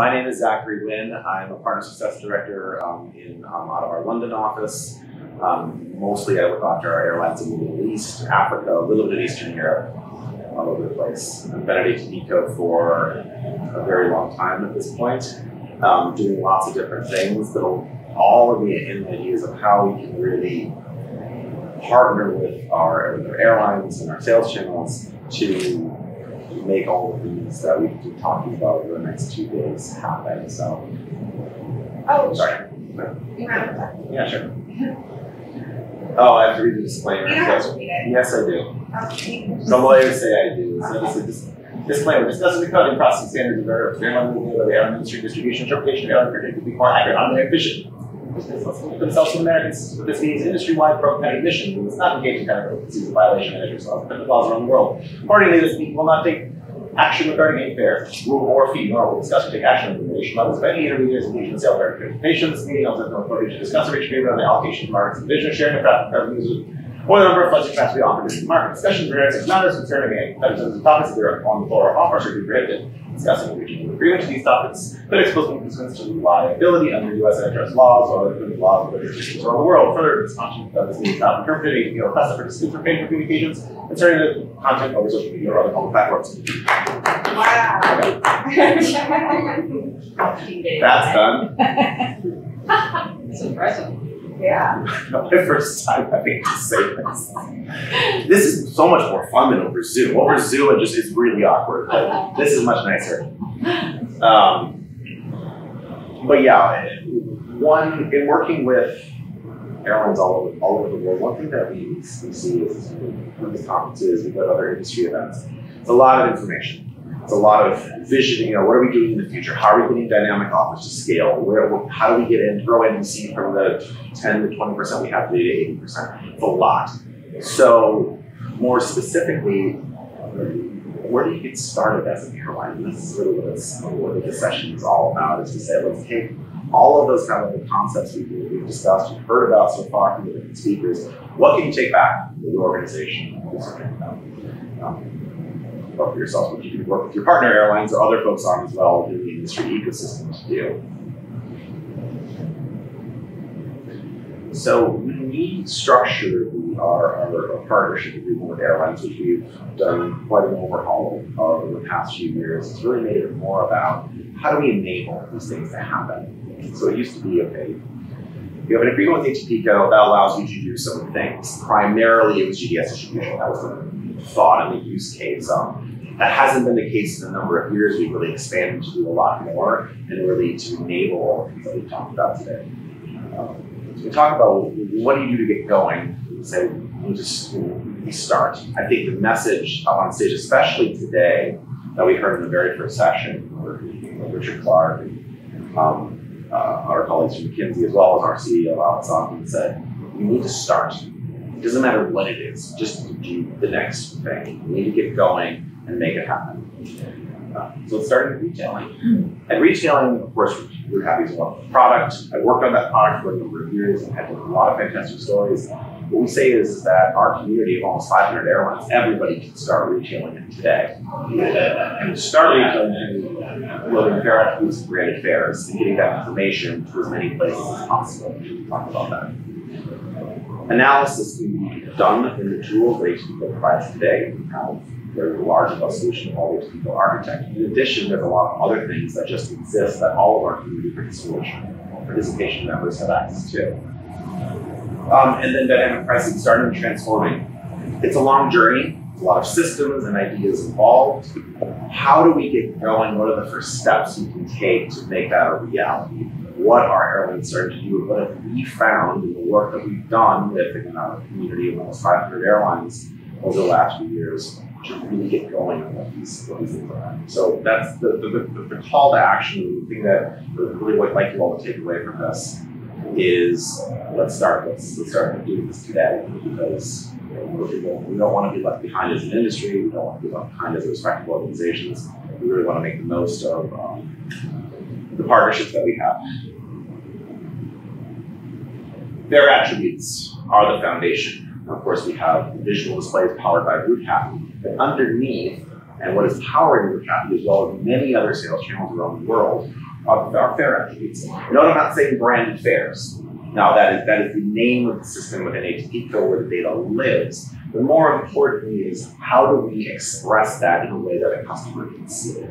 my name is Zachary Wynn. I'm a partner success director um, in um, out of our London office. Um, mostly, I look after our airlines in the Middle East, Africa, a little bit of Eastern Europe, all over the place. I've been at ATPCO for a very long time at this point, um, doing lots of different things that'll all of the ideas of how we can really partner with our, with our airlines and our sales channels to make all of these that we've been talking about over the next two days happen. So, Oh, sorry. Yeah, sure. Oh, I have to read the disclaimer. You don't to read it. Yes, I do. Okay. Some lawyers say I do. So this is dis- disclaimer. Discussing the coding process standards of air- airline movement of the airline industry distribution interpretation of airline predicted to be more accurate on the efficient. Themselves from Americans, but this means industry-wide and does not engage in kind of a violation of measures laws and laws around the world. Accordingly, this will not take action regarding any fare, rule, or fee, nor will discuss or take action on the relation levels of any intermediaries in sale of verification. This meeting also has no authority to discuss or reach agreement on the allocation of markets and vision sharing of traffic revenues or the number of traffic to be offered in the market. Discussions regarding such matters concerning any competitive topics that are on the floor or off are strictly prohibited. Discussing and reaching an agreement to these topics could expose participants to liability under U.S. antitrust laws or other laws of other jurisdictions around the world. Further, this content of this meeting is not interpreted any request for participants for paying for communications concerning the content over social media or other public platforms. Wow. That's done. It's impressive. Yeah. my first time having to say this. This is so much more fun than over Zoom. Over Zoom, it just is really awkward. But this is much nicer. Um, but yeah, one in working with airlines all over, all over the world, one thing that we, we see is when these conferences, we go to other industry events. It's a lot of information. It's a lot of vision. You know, what are we doing in the future? How are we getting dynamic offers to scale? Where, how do we get in, grow NDC from the 10 to 20 percent we have to 80 percent? It's a lot. So, more specifically, where do you get started as an airline? And this is really what, this, what the session is all about: is to say, let's take all of those kind of the concepts we, we've discussed, we've heard about so far from the different speakers. What can you take back to your organization? and about? Um, for yourself, what you can work with your partner airlines or other folks on as well in the industry ecosystem to do. So when we structure our, our, our partnership agreement with airlines, which we've done quite an overhaul of in the past few years, it's really made it more about how do we enable these things to happen. So it used to be okay, you have an agreement with ATPCO that allows you to do some things. Primarily, it was GDS distribution. That was the thought and the use case. Um, that hasn't been the case in a number of years. We've really expanded to do a lot more and really to enable that we've talked about today. Um, so we talk about what do you do to get going. We say we just we start. I think the message up on stage, especially today, that we heard in the very first session, with Richard Clark, and, um, uh, our colleagues from McKinsey, as well as our CEO Alex Zoghlin, said we need to start. It doesn't matter what it is, just do the next thing. You need to get going and make it happen. Uh, so let's start with retailing. And retailing, of course, we're happy to love the product. I worked on that product for a number of years and had a lot of fantastic stories. What we say is that our community of almost 500 airlines, everybody can start retailing it today. And start retailing fare attributes and branded fares and getting that information to as many places as possible. We talk about that. Analysis can be done in the tools that ATPCO provides today. We have very large of a solution called ATPCO Architect. In addition, there's a lot of other things that just exist that all of our community participation, participation members have access to. Um, and then dynamic pricing starting transforming. It's a long journey, a lot of systems and ideas involved. How do we get going? What are the first steps we can take to make that a reality? What our airlines starting to do? and What have we found in the work that we've done with you know, community of almost 500 airlines over the last few years to really get going on what these, what these things are? So that's the, the, the, the call to action, the thing that really would like you all to take away from this is let's start let's, let's start doing this today because you know, we don't want to be left behind as an industry. We don't want to be left behind as respectable organizations. We really want to make the most of um, the partnerships that we have. Their attributes are the foundation. Of course, we have visual displays powered by Routehappy, but underneath, and what is powering Routehappy as well as many other sales channels around the world, are, our fare attributes. Note I'm not saying branded fares. Now that is that is the name of the system within ATPCO where the data lives. But more importantly is how do we express that in a way that a customer can see it.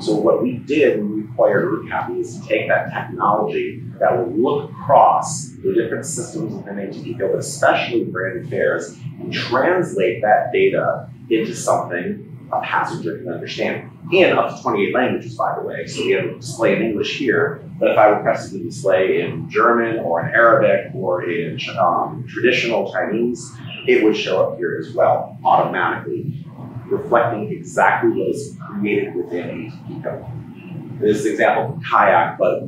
So what we did acquired is to take that technology that will look across the different systems within ATPCO, but especially branded fares, and translate that data into something a passenger can understand in up to 28 languages, by the way. So we have a display in English here, but if I requested the display in German or in Arabic or in um, traditional Chinese, it would show up here as well automatically, reflecting exactly what is created within ATPCO. This example from Kayak, but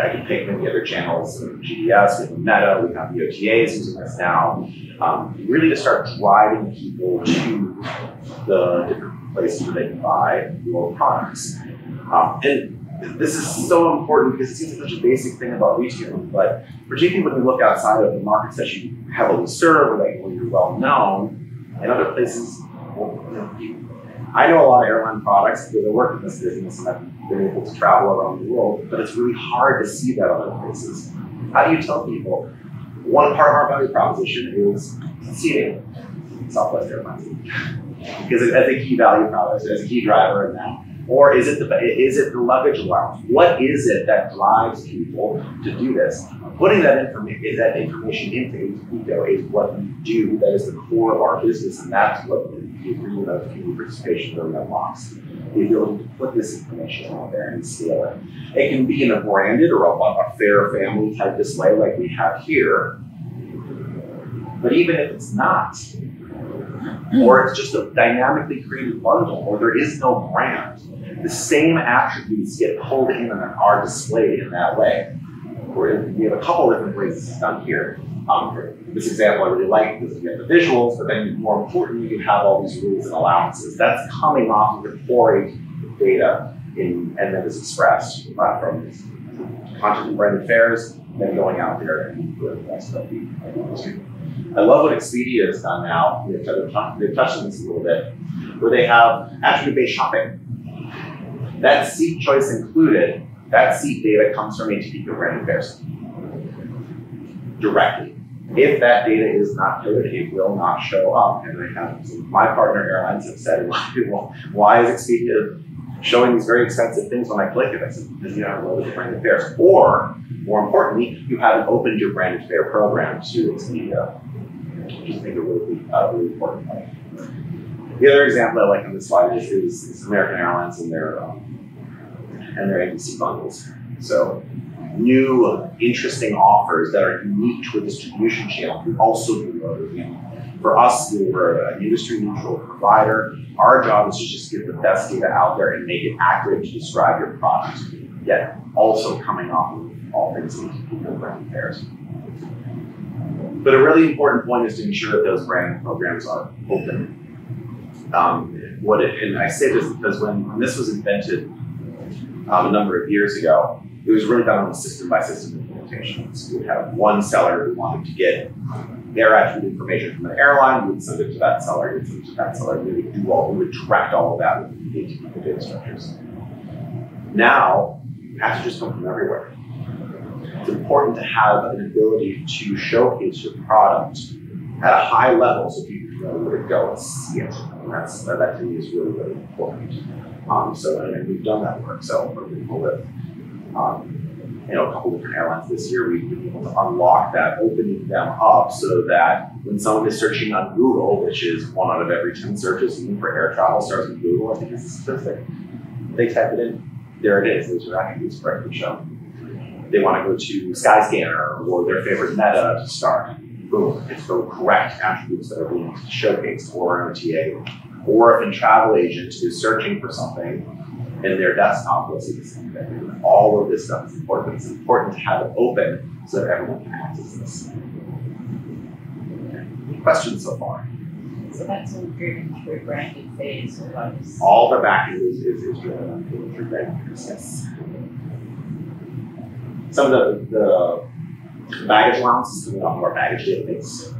I can pick many other channels, GDS, we have Meta, we have the OTAs using this now, um, really to start driving people to the different places where they can buy your products. Um, and this is so important because it seems like such a basic thing about retail, but particularly when you look outside of the markets that you heavily serve, or like where you're well known, in other places, well, you know, I know a lot of airline products because I work in this business and I've been able to travel around the world, but it's really hard to see that other places. How do you tell people? One part of our value proposition is seating. Southwest Airlines because as a key value proposition, as a key driver in that? Or is it the is it the luggage allowance? What is it that drives people to do this? Putting that information that information into ATPCO is what we do. That is the core of our business, and that's what agreement of community participation really unlocks. The ability to put this information out there and scale it. It can be in a branded or a, a fare family type display like we have here. But even if it's not, or it's just a dynamically created bundle, or there is no brand, the same attributes get pulled in and are displayed in that way. We have a couple different ways is done here. Um, this example I really like because you have the visuals, but then more importantly, you have all these rules and allowances. That's coming off of the core data in, and then is expressed uh, from content and branded fares, then going out there and doing the rest of the. I love what Expedia has done now. They've, touched on this a little bit, where they have attribute-based shopping. That seat choice included, that seat data comes from ATPCO branded fares directly. If that data is not coded, it will not show up. And I have my partner airlines have said, why is Expedia showing these very expensive things when I click it? I said, because you haven't loaded the branded fares. Or, more importantly, you haven't opened your branded fare program to Expedia just think a really, uh, really important point. The other example I like on this slide is, is American Airlines and their um, and their ABC bundles. So new, interesting offers that are unique to a distribution channel can also be loaded in. For us, we were an industry neutral provider. Our job is to just get the best data out there and make it accurate to describe your product, yet also coming off of all things ATP brand pairs. But a really important point is to ensure that those brand programs are open. Um, what it, and I say this because when, when this was invented um, a number of years ago, it was really done on a system by system implementation. You would have one seller who wanted to get their attribute information from an airline, we would send it to that seller, you would send it to that seller, we would do all, we would track all of that with the data structures. Now, passengers come from everywhere it's important to have an ability to showcase your product at a high level so people know where to go and see it. And that's, that, that to me is really, really important. Um, so, and we've done that work. So, for example, with um, you know, a couple different airlines this year, we've been able to unlock that, opening them up so that when someone is searching on Google, which is one out of every 10 searches even for air travel starts with Google, I think it's a statistic. They type it in, there it is, those are attributes correctly shown they want to go to Skyscanner or their favorite meta to start. Boom, it's the correct attributes that are being showcased or an OTA. Or if a travel agent is searching for something in their desktop, will see the same thing. All of this stuff is important. It's important to have it open so that everyone can access this. Okay. Questions so far? So that's all driven through branded fares or those? All the backend is, is, is driven through branded fares, yes some of the, the baggage allowances coming off of our baggage database,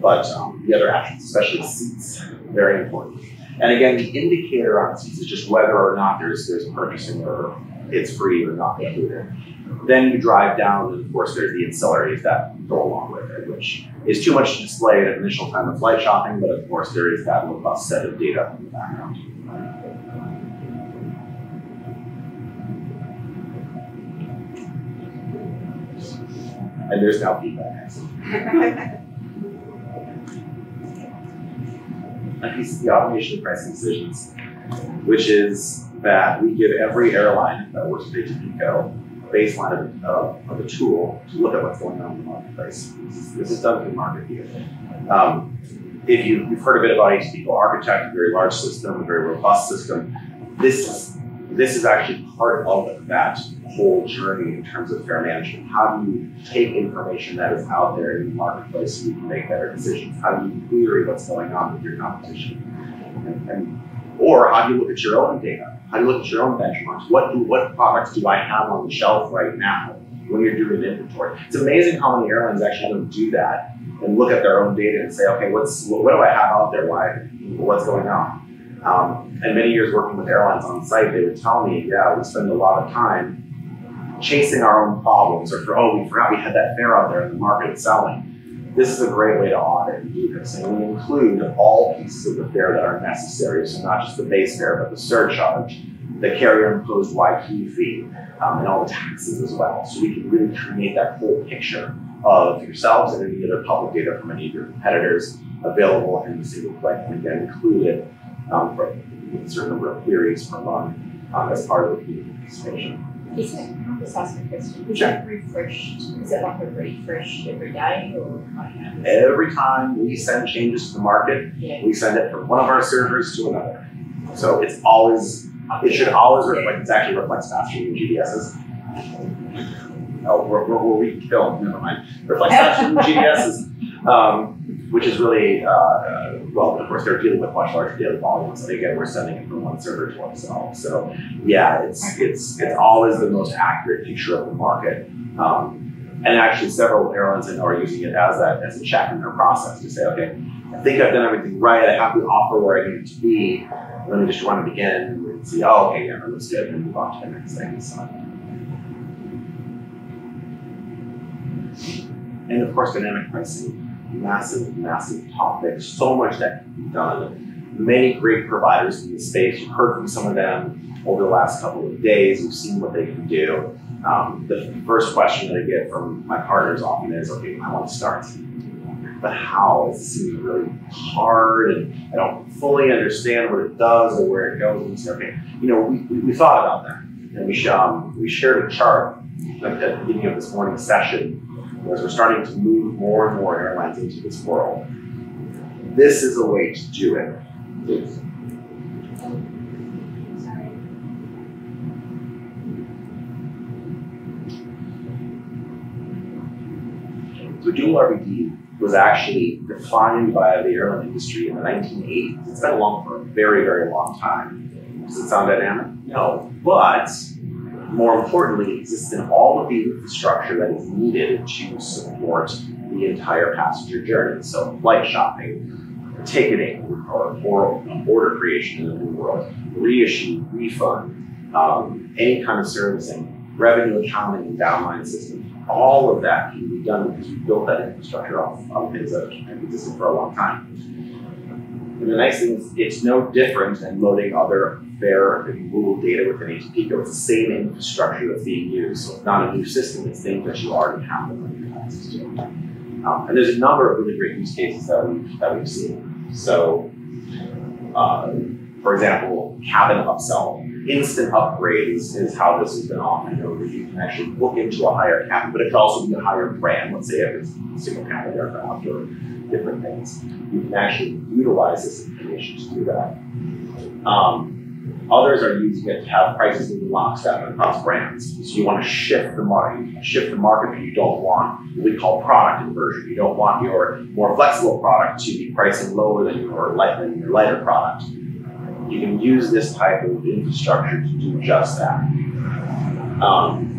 but um, the other attributes, especially seats, very important. And again, the indicator on seats is just whether or not there's there's purchasing or it's free or not included. Then you drive down, and of course, there's the ancillaries that go along with it, which is too much to display at an initial time of flight shopping, but of course, there is that robust set of data in the background. And there's now feedback. a piece of the automation of pricing decisions, which is that we give every airline that works with ATPCO a baseline of, of, of a tool to look at what's going on in the marketplace. This is, done through market view. Um, if you, you've heard a bit about ATPCO Architect, a very large system, a very robust system, this is, this is actually part of that whole journey in terms of fare management. How do you take information that is out there in the marketplace so you can make better decisions? How do you query what's going on with your competition? And, and, or how do you look at your own data? How do you look at your own benchmarks? What do, what products do I have on the shelf right now when you're doing inventory? It's amazing how many airlines actually don't do that and look at their own data and say, okay, what's what, what do I have out there? Why? What's going on? Um, and many years working with airlines on site, they would tell me, yeah, we spend a lot of time chasing our own problems or for, oh, we forgot we had that fare out there in the market selling. This is a great way to audit and do this. And we include all pieces of the fare that are necessary. So not just the base fare, but the surcharge, the carrier imposed YQ fee, um, and all the taxes as well. So we can really create that whole picture of yourselves and any other public data from any of your competitors available in the single click and again included um, for a certain number of queries per month um, as part of the participation. Is it, just ask a question, is Sure. it refreshed, is it like a refresh every day or like how does it- Every time we send changes to the market, Yeah. we send it from one of our servers to another. So it's always, it should always reflect, it actually reflects faster than GDS's. Oh, we're, we're, we film, never mind. Reflects faster than GDS's, um, which is really, uh, well, of course, they're dealing with much larger daily volumes. So again, we're sending it from one server to ourselves. So yeah, it's, it's, it's always the most accurate picture of the market. Um, and actually, several airlines are using it as that as a check in their process to say, okay, I think I've done everything right. I have the offer where I need it to be. Let me just run it again and see, oh, okay, yeah, that looks good, and move on to the next thing. So. And of course, dynamic pricing, massive, massive topic. So much that can be done. Many great providers in the space. You've heard from some of them over the last couple of days. We've seen what they can do. Um, the first question that I get from my partners often is, okay, I want to start but how? It seems really hard, and I don't fully understand what it does or where it goes. And say, okay, you know, we, we, thought about that, and we um, we shared a chart at the beginning of this morning's session as we're starting to move more and more airlines into this world. This is a way to do it. Please. The dual RBD was actually defined by the airline industry in the 1980s. It's been along for a very, very long time. Does it sound dynamic? No. But more importantly, exists in all of the infrastructure that is needed to support the entire passenger journey. So, flight shopping, ticketing, or, or order creation in the new world, reissue, refund, um, any kind of servicing, revenue accounting, and downline systems. All of that can be done because we built that infrastructure off of things that have existed for a long time. And the nice thing is, it's no different than loading other fare and Google data within ATPCO. It's the same infrastructure that's being used. So it's not a new system, it's things that you already have access to. Um, and there's a number of really great use cases that we've, that we've seen. So, uh, for example, cabin upsell. Instant upgrades is how this has been often noted. You can actually book into a higher cabin, but it could also be a higher brand. Let's say if it's single cabin aircraft or different things. You can actually utilize this information to do that. Um, others are using it to have prices in lockstep across brands. So you want to shift the market, shift the market, but you don't want what we call product inversion. You don't want your more flexible product to be pricing lower than your light than your lighter product. You can use this type of infrastructure to do just that. Um,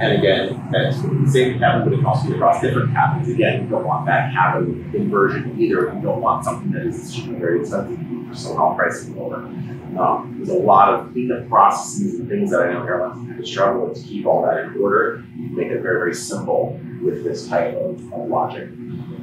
And again, that same it can also be across different cabins. Again, you don't want that cabin inversion either. You don't want something that is very expensive for somehow pricing lower. Um, there's a lot of cleanup processes and things that I know airlines have to struggle with to keep all that in order. You make it very, very simple with this type of, of logic.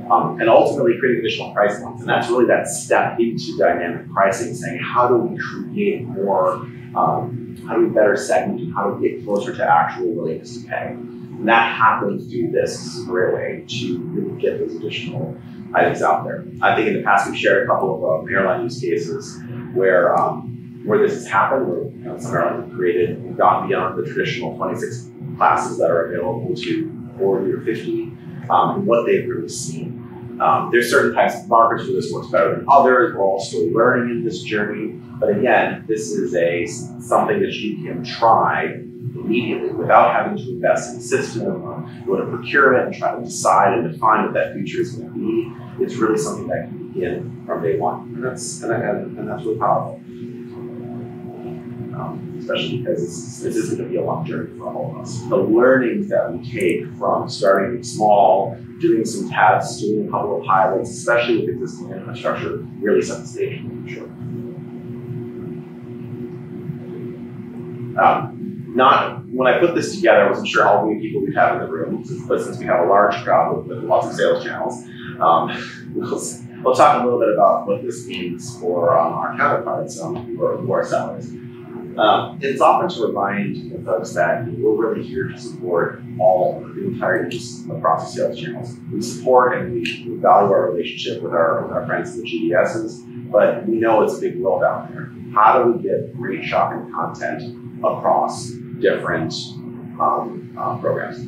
Um, and ultimately creating additional price points. And that's really that step into dynamic pricing, saying how do we create more, um, how do we better segment and how do we get closer to actual willingness to pay. And that happens through this. Great way to really get those additional items out there. I think in the past we've shared a couple of um, airline use cases where um, where this has happened, where you know, some airlines have created and gone beyond the traditional 26 classes that are available to 40 or 50 um, and what they've really seen. Um, there's certain types of markets where this works better than others. We're all still learning in this journey. But again, this is a something that you can try immediately without having to invest in a system or go to procurement and try to decide and define what that future is going to It's really something that can begin from day one, and that's and, and, and that's really powerful. Um, especially because this, this is going to be a long journey for all of us. The learnings that we take from starting small, doing some tests, doing a couple of pilots, especially with existing infrastructure, really set the stage for the future. Um, not when I put this together, I wasn't sure how many people we'd have in the room, but since we have a large crowd with, with lots of sales channels, um, we'll, we'll, talk a little bit about what this means for um, our counterparts um, who, are, who are sellers. Um, it's often to remind the folks that we're really here to support all the entire use of process sales channels. We support and we, we value our relationship with our, with our friends in the GDSs, but we know it's a big world out there. How do we get great shopping content across different um, uh, programs?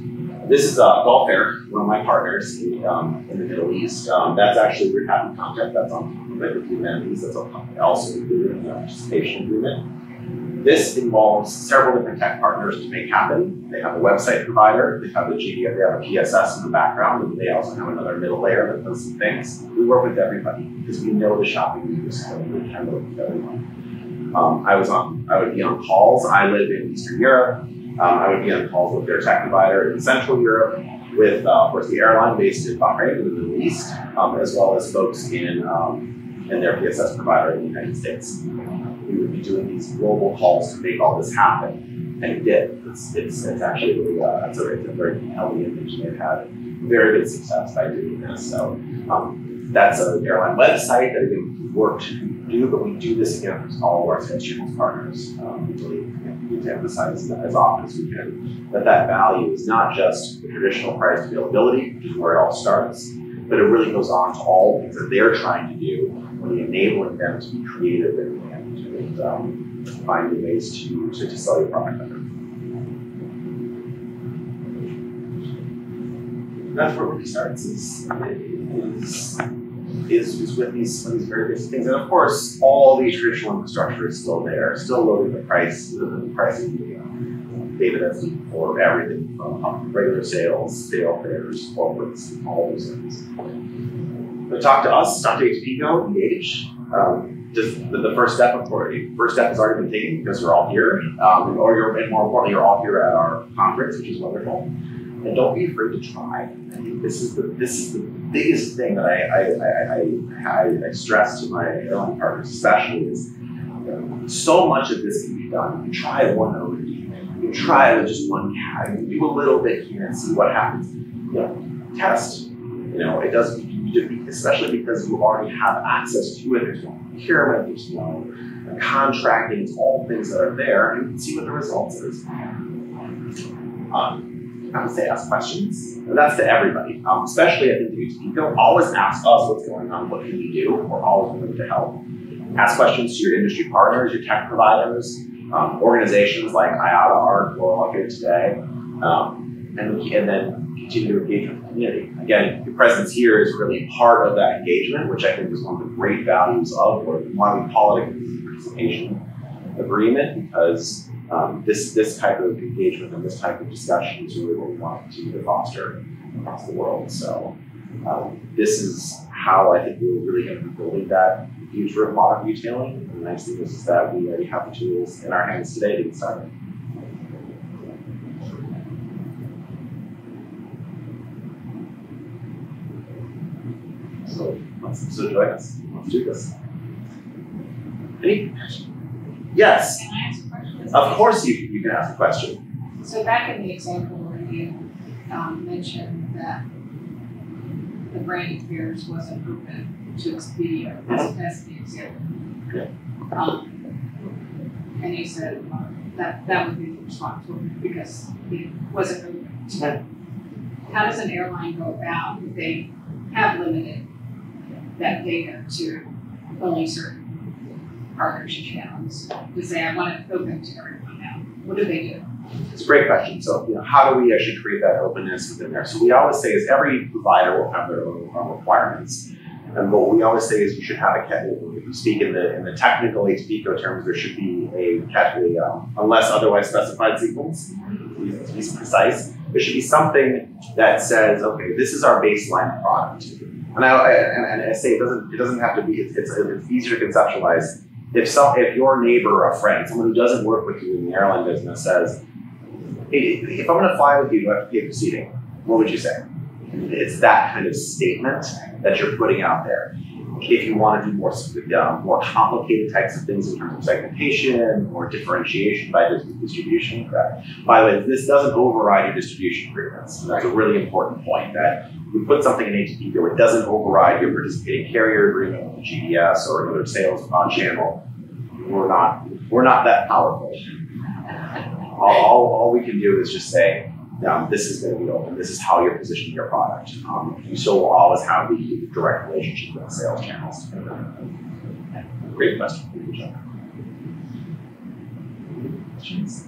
This is uh, Gulf Air, one of my partners in, um, in the Middle East. Um, that's actually recapping content that's on top of the Humanities. That's also included in the participation agreement. This involves several different tech partners to make happen. They have a website provider, they have the GDS, they have a PSS in the background, and they also have another middle layer that does some things. We work with everybody because we know the shopping needs, so we can work with everyone. Um, I was on, I would be on calls. I live in Eastern Europe. Um, I would be on calls with their tech provider in Central Europe, with uh, of course the airline based in Bahrain in the Middle East, um, as well as folks in um, in their PSS provider in the United States we would be doing these global calls to make all this happen. And it did. It's, it's, it's actually really, uh, it's, a, it's a very healthy image. And they've had very good success by doing this. So um, that's an airline website that again, we work to do, but we do this again for all of our sales partners. Um, need to emphasize as often as we can that that value is not just the traditional price availability, which is where it all starts, but it really goes on to all things that they're trying to do when enabling them to be creative and and um, finding ways to, to, to sell your product better. That's where really starts is, is, is, is with these, these very basic things. And of course, all the traditional infrastructure is still there, still loading the price, the pricing data that's for everything from regular sales, sale fares, corporates, all those things. But talk to us, talk to ATPCO, engage. Um, just the, the, first step, of course, first step has already been taken because we're all here, um, or you're, and more importantly, you're all here at our conference, which is wonderful. And don't be afraid to try. I think this is the this is the biggest thing that I I, I, I, I stress to my airline partners, especially is so much of this can be done. You can try one OD, you can try with just one cat, you can do a little bit here and see what happens. You know, test. You know, it doesn't, especially because you already have access to it. There's no procurement, there's no contracting, it's all things that are there, and you can see what the results is. Um, Would say ask questions. And that's to everybody, um, especially at the you don't always ask us what's going on, what can we do. We're always willing to help. Ask questions to your industry partners, your tech providers, um, organizations like IATA, ARC, we're all here today. Um, and, and then continue to engage with the community. Again, your presence here is really part of that engagement, which I think is one of the great values of or why we call it a participation agreement, because um, this, this type of engagement and this type of discussion is really what we want to foster across the world. So um, this is how I think we're really going to be building that future of modern retailing. And the nice thing is that we already have the tools in our hands today to get started. So, so join us. Let's do this. Any? Yes. Can I ask a question? of course you you can ask a question. So back in the example where you um mentioned that the branded fares wasn't open to Expedia, that's that's the example. Yeah. Um and you said uh, that that would be the response because it wasn't open. Yeah. How does an airline go about if they have limited that data to only certain partnership channels? They say, I want it open to everyone now. What do they do? It's a great question. So, you know, how do we actually create that openness within there? So, we always say is every provider will have their own own requirements, and what we always say is you should have a cat. If you speak in the in the technical ATPCO terms, there should be a cat, um, unless otherwise specified sequence. To be, precise, there should be something that says, okay, this is our baseline product. And I, I and, and I say it doesn't it doesn't have to be. It's, it's, it's easier to conceptualize. If some if your neighbor or a friend, someone who doesn't work with you in the airline business, says, hey, if I'm going to fly with you, do I have to pay for seating? What would you say? It's that kind of statement that you're putting out there. If you want to do more um, more complicated types of things in terms of segmentation or differentiation by dis- distribution, correct? By the way, this doesn't override your distribution agreements. That's a really important point. That we put something in ATPCO, it doesn't override your participating carrier agreement with the GDS or another sales on channel. We're not we're not that powerful. All, all, all we can do is just say, um, this is going to be open. This is how you're positioning your product. Um, you still will always have the direct relationship with the sales channels. Great question. Questions?